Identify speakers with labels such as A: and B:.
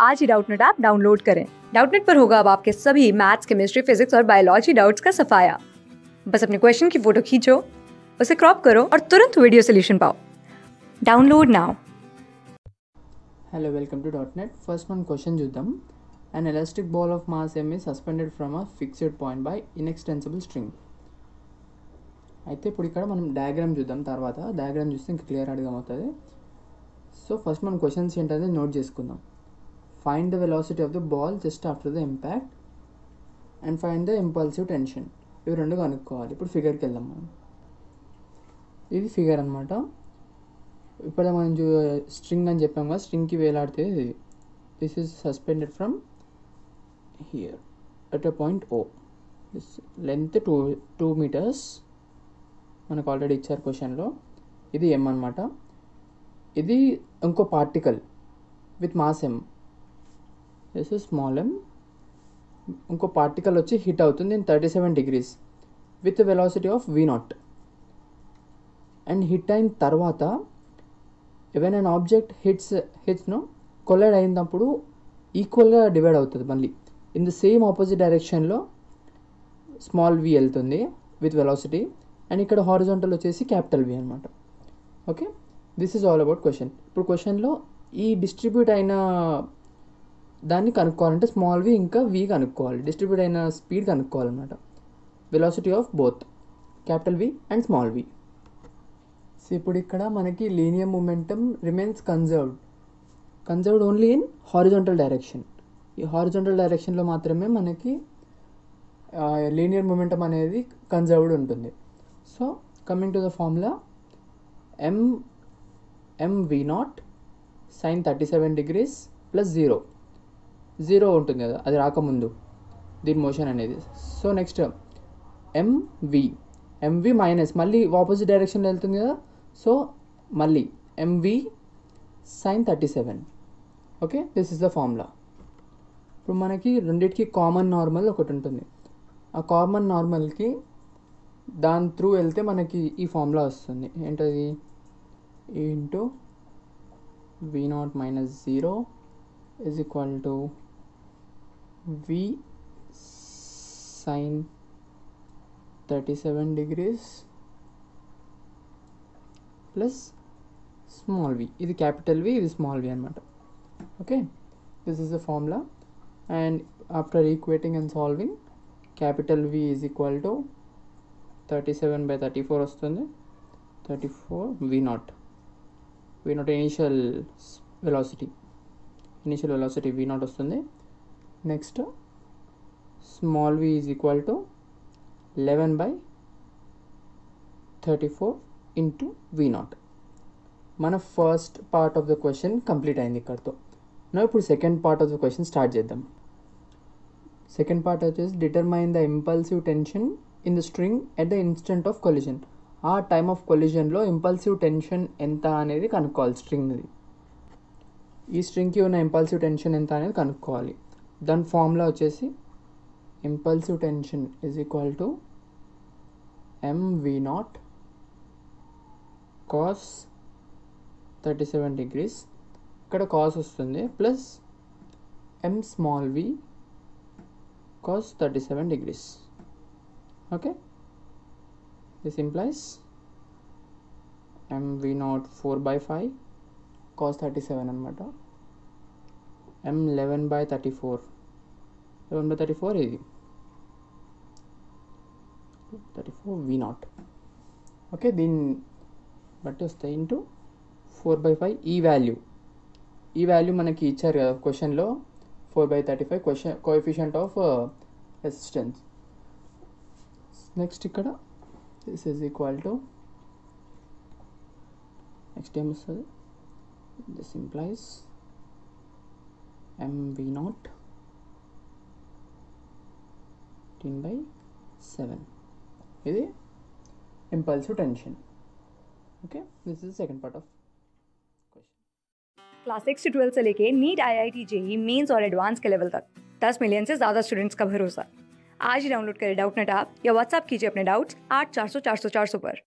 A: आज ही Doubtnut app download करें डाउटनेट पर होगा अब आपके सभी मैथ्स केमिस्ट्री फिजिक्स और बायोलॉजी डाउट्स का सफाया बस अपने क्वेश्चन की फोटो खींचो उसे क्रॉप करो और तुरंत वीडियो सोल्यूशन पाओ download now
B: hello welcome to Doubtnut first మనం క్వశ్చన్ చూద్దాం an elastic ball of mass M is suspended from a fixed point by inextensible string అయితే ఇప్పుడు ఇక్కడ మనం డయాగ్రామ్ చూద్దాం తర్వాత డయాగ్రామ్ చూస్తే ఇంకా క్లియర్ అర్థమవుతుంది సో ఫస్ట్ మనం క్వశ్చన్స్ ఏంటనేది నోట్ చేసుకుందాం find the velocity of the ball just after the impact and find the impulsive tension ఇవి రెండు కనుక్కోవాలి. ఇప్పుడు ఫిగర్కి వెళ్దాం మనం. ఇది ఫిగర్ అనమాట ఇప్పుడు మనం చూ స్ట్రింగ్ అని చెప్పాం కదా స్ట్రింగ్కి వేలాడితే this is suspended from here at a point O this length two two metres మనకు ఆల్రెడీ ఇచ్చారు క్వశ్చన్లో ఇది ఎం అనమాట ఇది ఇంకో particle with mass M this is small M ఇంకో పార్టికల్ వచ్చి హిట్ అవుతుంది in thirty seven degrees with velocity of V naught and hit అయిన తర్వాత ఎవెన్ అన్ ఆబ్జెక్ట్ హిట్స్ హిట్స్ను కొలైడ్ అయినప్పుడు ఈక్వల్గా డివైడ్ అవుతుంది మళ్ళీ. ఇన్ ద సేమ్ ఆపోజిట్ డైరెక్షన్లో స్మాల్ వి వెళ్తుంది విత్ వెలాసిటీ అండ్ ఇక్కడ హారిజాంటల్ వచ్చేసి క్యాపిటల్ వి అనమాట okay this is all about question ఇప్పుడు క్వశ్చన్లో ఈ డిస్ట్రిబ్యూట్ అయిన దాన్ని కనుక్కోవాలంటే స్మాల్ వి ఇంకా వి కనుక్కోవాలి. డిస్ట్రిబ్యూట్ అయిన speed కనుక్కోవాలన్నమాట. Velocity of both capital V and small V so ఇప్పుడు ఇక్కడ మనకి linear momentum remains conserved conserved only in horizontal direction ఈ హారిజాంటల్ డైరెక్షన్లో మాత్రమే మనకి లీనియర్ మూమెంటం అనేది కన్జర్వ్డ్ ఉంటుంది. So coming to the formula M M V naught sine thirty seven degrees plus zero zero ఉంటుంది కదా అది రాకముందు. దీని మోషన్ అనేది. So next M V M V minus మళ్ళీ ఆపోజిట్ డైరెక్షన్లో వెళ్తుంది కదా. సో మళ్ళీ M V sine thirty seven okay this is the formula ఇప్పుడు మనకి రెండింటికి కామన్ నార్మల్ ఒకటి ఉంటుంది. ఆ కామన్ నార్మల్కి దాని త్రూ వెళ్తే మనకి ఈ ఫార్ములా వస్తుంది. ఏంటది? Into V naught minus zero is equal to V sine thirty seven degrees plus small V ఇది క్యాపిటల్ వి ఇది స్మాల్ వి అనమాట okay this is the formula and after equating and solving capital V is equal to thirty seven by thirty four వస్తుంది thirty four V naught V naught initial velocity initial velocity V naught వస్తుంది next small V is equal to eleven by thirty four into V naught మన first part of the question complete అయింది ఇక్కడతో. నా ఇప్పుడు second part of the question start చేద్దాం. Second part వచ్చేసి determine the impulsive tension in the string at the instant of collision ఆ time of కొలిజన్లో impulsive tension ఎంత అనేది కనుక్కోవాలి స్ట్రింగ్ది ఈ స్ట్రింగ్కి ఉన్న ఇంపల్సివ్ టెన్షన్ ఎంత అనేది కనుక్కోవాలి. దాని ఫార్ములా వచ్చేసి impulsive tension is equal to M V naught cos thirty seven degrees ఇక్కడ కాస్ వస్తుంది plus M small V cos thirty seven degrees okay this implies M V naught four by five cos thirty seven అనమాట M eleven by thirty four eleven by thirty four ఇది thirty four V naught okay దీన్ని బట్టి వస్తాయి into four by five ఈ value ఈ value మనకి ఇచ్చారు కదా క్వశ్చన్లో four by thirty five question coefficient of resistance next ఇక్కడ this is equal to next ఏం వస్తుంది this implies M V naught fifteen by seven ఇది impulsive tension okay this is second part of question
A: class six से twelfth से लेके NEET I I T JEE mains और advance के level तक दस मिलियन से ज़्यादा स्टूडेंट्स का भरोसा आज ही डाउनलोड करें डाउट नेट ऐप या व्हाट्सअप कीजिए अपने डाउट्स आठ चार सौ चार सौ चार सौ पर